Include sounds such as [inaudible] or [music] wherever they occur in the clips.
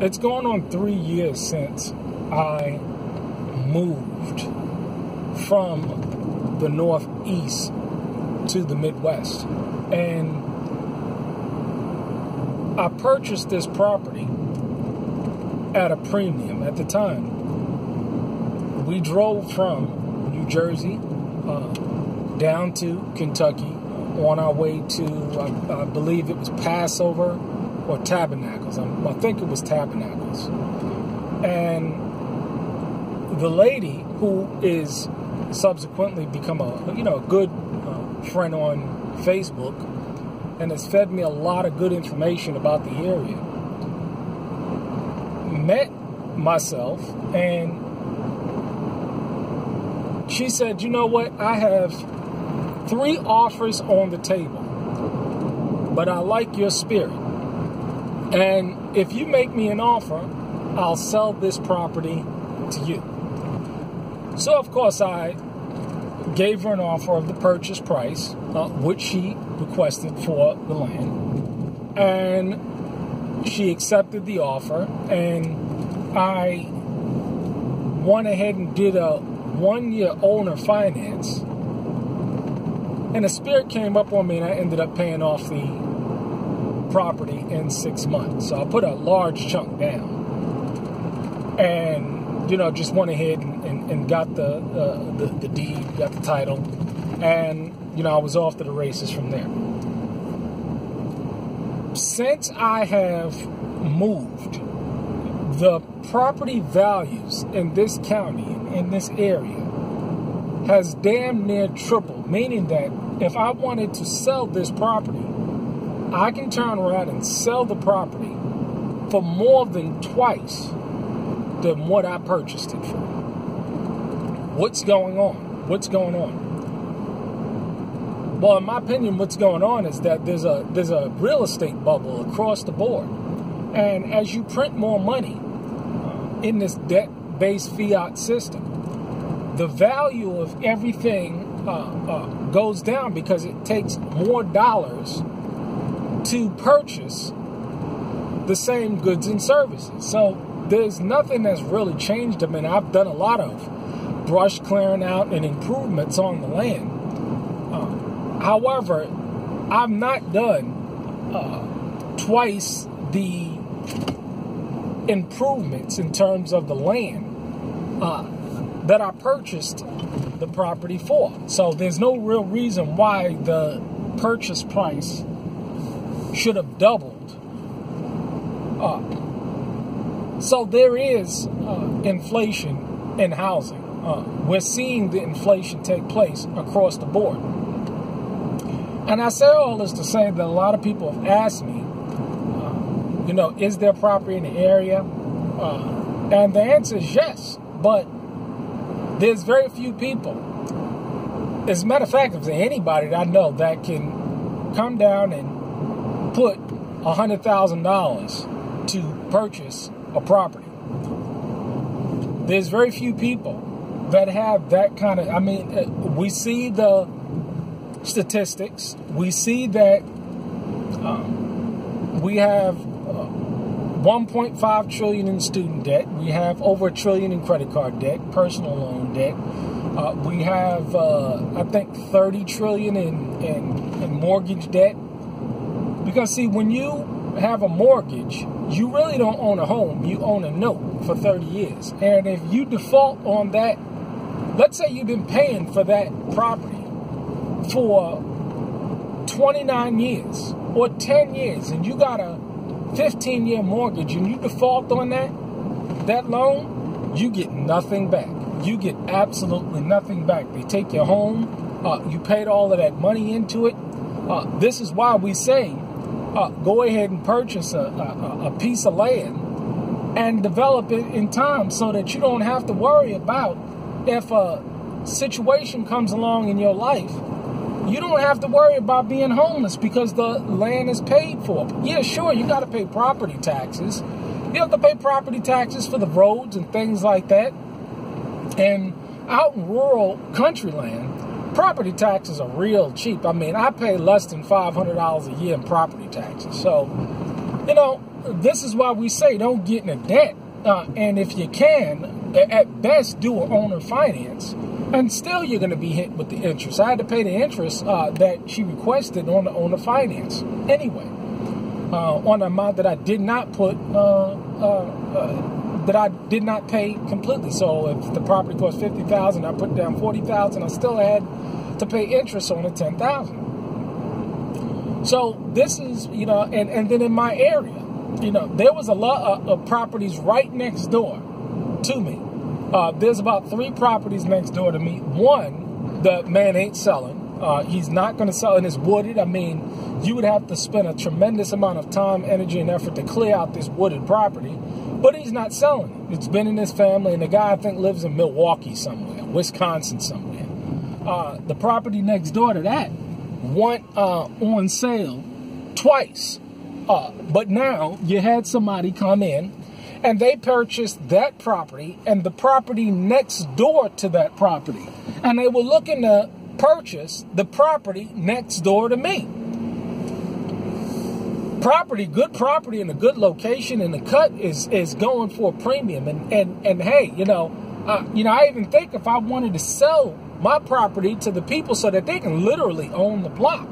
it's going on three years since I moved from the Northeast to the Midwest. And I purchased this property at a premium at the time. We drove from New Jersey uh, down to Kentucky on our way to, I, I believe it was Passover or Tabernacles. I, think it was Tabernacles. And the lady who is subsequently become a you know a good uh, friend on Facebook and has fed me a lot of good information about the area. Met myself and she said, "You know what? I have three offers on the table, but I like your spirit. And if you make me an offer, I'll sell this property to you." So, of course, I gave her an offer of the purchase price, uh, which she requested for the land. And she accepted the offer. And I went ahead and did a one year owner finance. And the spirit came up on me, and I ended up paying off the property in six months. So I put a large chunk down. And, you know, just went ahead and and got the, uh, the, the deed, got the title, and you know I was off to the races from there. Since I have moved, the property values in this county, in this area, has damn near tripled. Meaning that if I wanted to sell this property, I can turn around and sell the property for more than twice than what I purchased it for. What's going on? What's going on? Well, in my opinion, what's going on is that there's a there's a real estate bubble across the board, and as you print more money in this debt-based fiat system, the value of everything uh, uh, goes down because it takes more dollars to purchase the same goods and services. So there's nothing that's really changed. I mean, I've done a lot of brush clearing out and improvements on the land. Uh, however, I've not done uh, twice the improvements in terms of the land uh, that I purchased the property for. So there's no real reason why the purchase price should have doubled. Uh, so there is uh, inflation in housing uh, we're seeing the inflation take place across the board. And I say all this to say that a lot of people have asked me, uh, you know, is there property in the area? Uh, and the answer is yes, but there's very few people. As a matter of fact, if there's anybody that I know that can come down and put $100,000 to purchase a property, there's very few people that have that kind of. I mean, uh, we see the statistics. We see that um, we have uh, 1.5 trillion in student debt. We have over a trillion in credit card debt, personal loan debt. Uh, we have, uh, I think, 30 trillion in, in, in mortgage debt. Because see, when you have a mortgage, you really don't own a home. You own a note for 30 years. And if you default on that Let's say you've been paying for that property for 29 years or 10 years and you got a 15 year mortgage and you default on that, that loan, you get nothing back. You get absolutely nothing back. They take your home, uh, you paid all of that money into it. Uh, this is why we say uh, go ahead and purchase a, a, a piece of land and develop it in time so that you don't have to worry about if a situation comes along in your life, you don't have to worry about being homeless because the land is paid for. Yeah, sure, you got to pay property taxes. You have to pay property taxes for the roads and things like that. And out in rural country land, property taxes are real cheap. I mean, I pay less than $500 a year in property taxes. So, you know, this is why we say don't get in a debt. Uh, and if you can, at best, do an owner finance. And still, you're going to be hit with the interest. I had to pay the interest uh, that she requested on the owner finance anyway, uh, on the amount that I did not put, uh, uh, that I did not pay completely. So if the property cost fifty thousand, I put down forty thousand. I still had to pay interest on the ten thousand. So this is, you know, and, and then in my area, you know, there was a lot of, of properties right next door to me. Uh, there's about three properties next door to me. One, the man ain't selling. Uh, he's not going to sell, and it's wooded. I mean, you would have to spend a tremendous amount of time, energy, and effort to clear out this wooded property. But he's not selling it. It's been in his family, and the guy I think lives in Milwaukee somewhere, Wisconsin somewhere. Uh, the property next door to that went uh, on sale twice. Uh, but now you had somebody come in and they purchased that property and the property next door to that property. And they were looking to purchase the property next door to me. Property, good property in a good location, and the cut is is going for a premium. And and and hey, you know, uh, you know, I even think if I wanted to sell my property to the people so that they can literally own the block.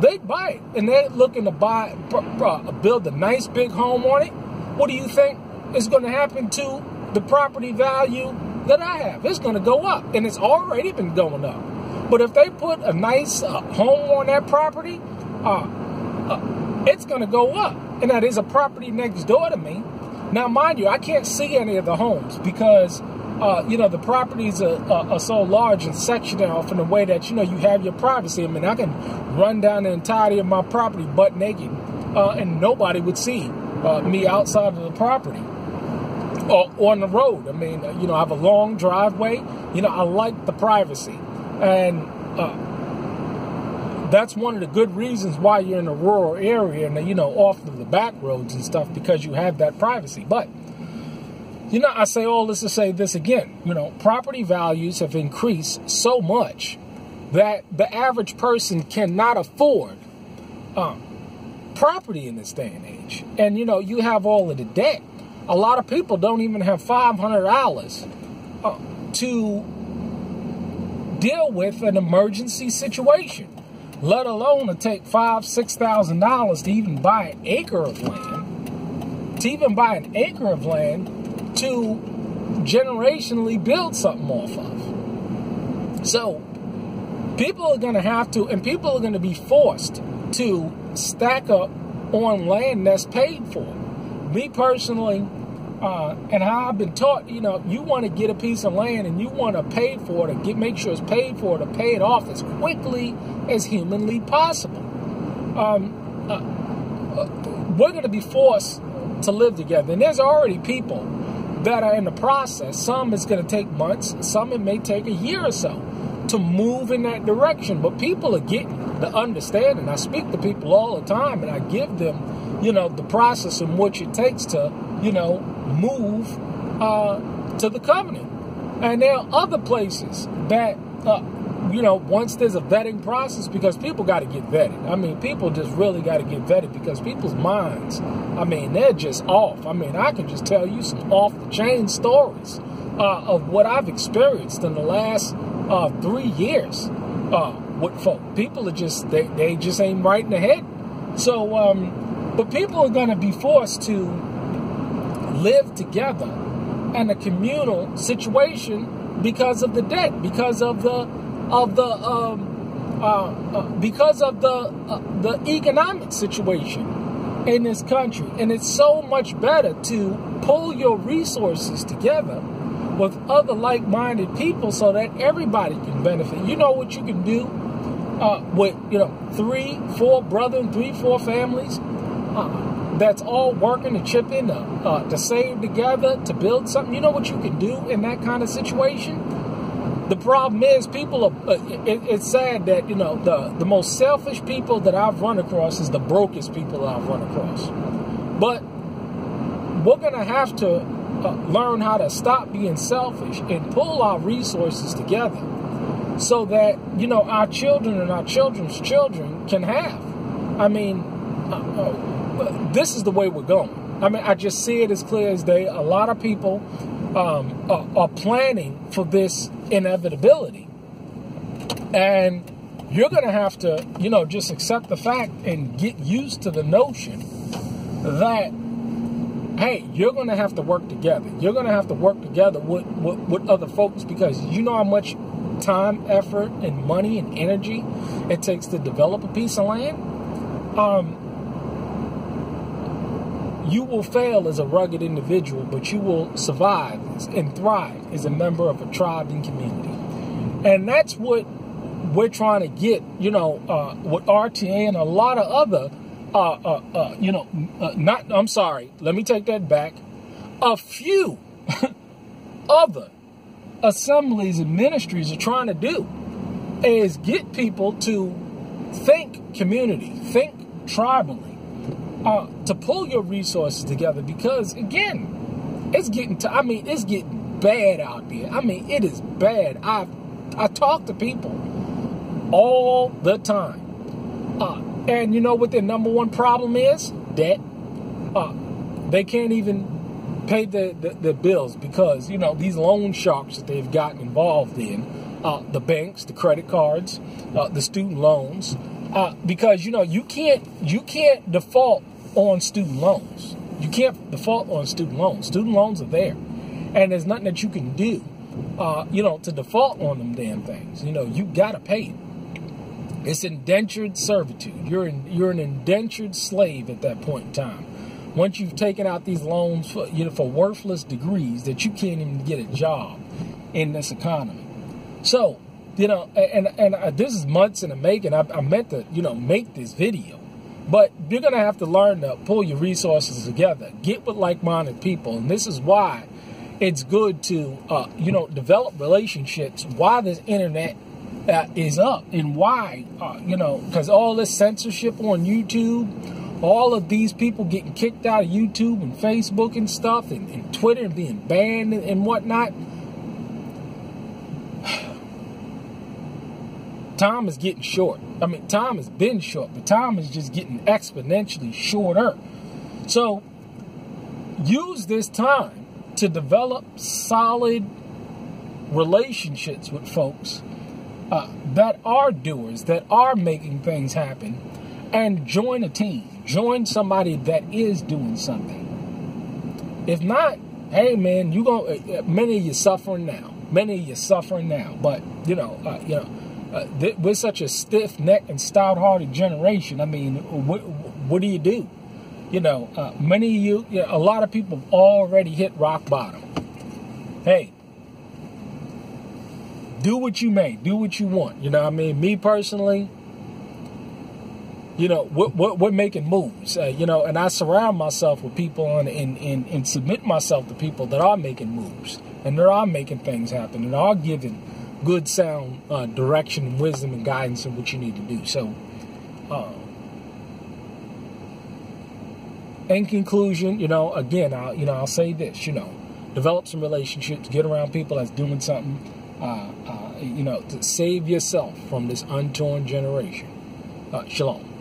They'd buy it, and they're looking to buy, uh, build a nice big home on it. What do you think is going to happen to the property value that I have? It's going to go up, and it's already been going up. But if they put a nice uh, home on that property, uh, uh it's going to go up. And that is a property next door to me. Now, mind you, I can't see any of the homes because uh, you know, the properties are, are, are, so large and sectioned off in a way that, you know, you have your privacy. I mean, I can run down the entirety of my property butt naked uh, and nobody would see uh, me outside of the property or on the road. I mean, uh, you know, I have a long driveway. You know, I like the privacy. And uh, that's one of the good reasons why you're in a rural area and, you know, off of the back roads and stuff because you have that privacy. But you know, I say all this to say this again. You know, property values have increased so much that the average person cannot afford um, property in this day and age. And, you know, you have all of the debt. A lot of people don't even have $500 uh, to deal with an emergency situation, let alone to take five, six thousand dollars to even buy an acre of land. To even buy an acre of land to generationally build something off of. So people are going to have to, and people are going to be forced to stack up on land that's paid for. Me personally, uh, and how I've been taught, you know, you want to get a piece of land and you want to pay for it, get make sure it's paid for, to pay it off as quickly as humanly possible. Um, uh, uh, we're going to be forced to live together, and there's already people that are in the process. Some it's going to take months, some it may take a year or so to move in that direction. But people are getting the understanding. I speak to people all the time and I give them, you know, the process in which it takes to, you know, move uh, to the covenant. And there are other places that uh, you know, once there's a vetting process, because people got to get vetted. I mean, people just really got to get vetted because people's minds, I mean, they're just off. I mean, I can just tell you some off the chain stories uh, of what I've experienced in the last uh, three years uh, with folk. People are just, they, they just ain't right in the head. So, um, but people are going to be forced to live together in a communal situation because of the debt, because of the of the um, uh, uh, because of the uh, the economic situation in this country, and it's so much better to pull your resources together with other like-minded people so that everybody can benefit. You know what you can do uh, with you know three, four brothers, three, four families uh, that's all working to chip in to, uh, to save together to build something. You know what you can do in that kind of situation? The problem is people are uh, it, it's sad that you know the the most selfish people that i've run across is the brokest people i've run across. But we're gonna have to uh, learn how to stop being selfish and pull our resources together so that you know our children and our children's children can have. I mean this is the way we're going. I mean, I just see it as clear as day. A lot of people um, are, are planning for this inevitability. And you're going to have to, you know, just accept the fact and get used to the notion that, hey, you're going to have to work together. You're going to have to work together with, with, with other folks because you know how much time, effort, and money and energy it takes to develop a piece of land. Um, you will fail as a rugged individual, but you will survive and thrive as a member of a tribe and community. And that's what we're trying to get, you know, uh, with RTA and a lot of other, uh, uh, uh you know, uh, not, I'm sorry, let me take that back. A few [laughs] other assemblies and ministries are trying to do is get people to think community, think tribally uh, to pull your resources together because again, it's getting to, I mean, it's getting bad out there. I mean, it is bad. I I talk to people all the time. Uh, and you know what their number one problem is? Debt. Uh, they can't even pay the, the, the, bills because, you know, these loan sharks that they've gotten involved in, uh, the banks, the credit cards, uh, the student loans, uh, because, you know, you can't, you can't default on student loans. You can't default on student loans. Student loans are there, and there's nothing that you can do, uh, you know, to default on them damn things. You know, you gotta pay it. It's indentured servitude. You're in, you're an indentured slave at that point in time. Once you've taken out these loans for you know for worthless degrees that you can't even get a job in this economy. So, you know, and and, and this is months in the making. I, I meant to you know make this video but you're going to have to learn to pull your resources together, get with like minded people. And this is why it's good to, uh, you know, develop relationships, why this internet uh, is up, and why, uh, you know, because all this censorship on YouTube, all of these people getting kicked out of YouTube and Facebook and stuff, and, and Twitter and being banned and, and whatnot time is getting short. I mean, time has been short, but time is just getting exponentially shorter. So use this time to develop solid relationships with folks uh, that are doers, that are making things happen, and join a team. Join somebody that is doing something. If not, hey man, you going uh, uh, many of you suffering now. Many of you suffering now, but you know, uh, you know uh, th- we're such a stiff necked and stout hearted generation. I mean, what, what do you do? You know, uh, many of you, you know, a lot of people have already hit rock bottom. Hey, do what you may, do what you want. You know what I mean? Me personally, you know, we're, we're making moves, uh, you know, and I surround myself with people and, and, and, and submit myself to people that are making moves and that are making things happen and are giving good, sound uh, direction wisdom and guidance in what you need to do. So, uh, in conclusion, you know, again, I'll, you know, I'll say this, you know, develop some relationships, get around people that's doing something, uh, uh you know, to save yourself from this untorn generation. Uh, shalom.